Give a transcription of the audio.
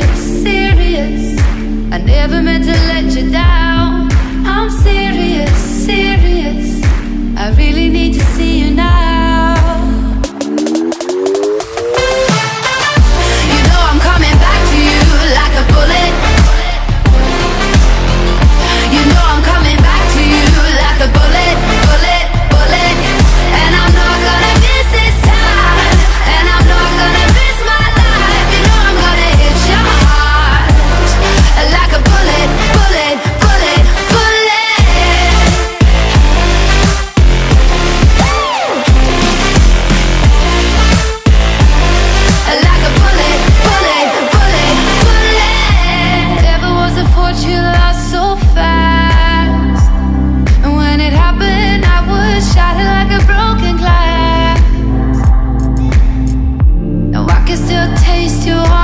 serious, serious. I never meant to let you down. I'm serious.